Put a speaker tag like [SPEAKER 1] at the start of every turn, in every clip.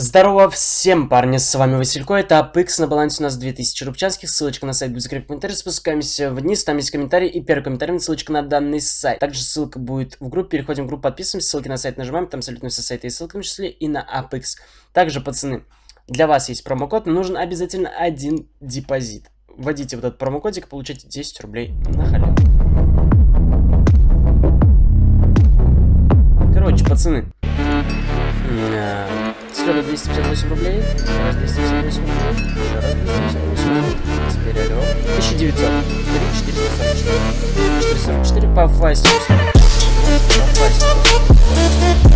[SPEAKER 1] Здорово всем, парни, с вами Василько, это APX, на балансе у нас 2000 рубчанских, ссылочка на сайт будет закреплена в комментарии, спускаемся вниз, там есть комментарий, и первый комментарий, ссылочка на данный сайт. Также ссылка будет в группе, переходим в группу, подписываемся, ссылки на сайт нажимаем, там абсолютно все сайты и ссылки, в числе и на APX. Также, пацаны, для вас есть промокод, нужен обязательно один депозит. Вводите вот этот промокодик, получайте 10 рублей на халяву. Короче, пацаны, Сто 258 рублей, раз 258 рублей, еще раз 258 рублей, теперь алло, 1900, 3, 444, 444 по фастику, по фастику,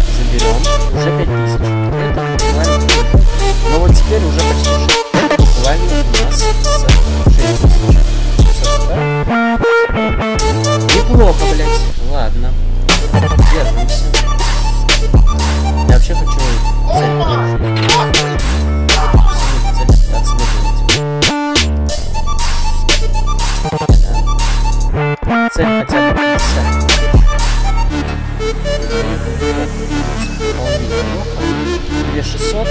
[SPEAKER 1] цель хотя бы 50. Две шестьсот.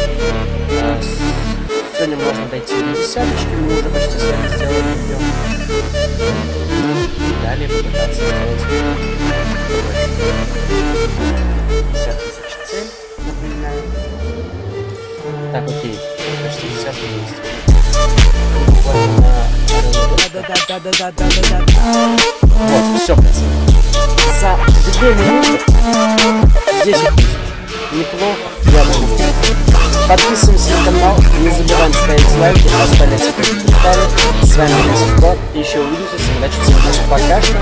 [SPEAKER 1] Сегодня можно дойти до десяточки, мы уже почти с вами сделали ее. И далее попытаться сделать 50 тысяч цель, напоминаю. Так, окей, почти 50 есть. Буквально Неплохо, я могу. Подписываемся на канал, не забываем ставить лайки, оставлять комментарии. С вами был Год, и еще увидимся. Удачи, всем. Пока что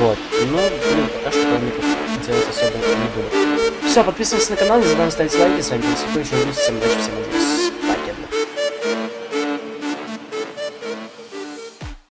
[SPEAKER 1] Вот, ну, блин, пока что планируем делать особо не буду. Все, подписывайтесь на канал, не забываем ставить лайки. С вами был Сико, еще увидимся. Всем удачи, всем удачи.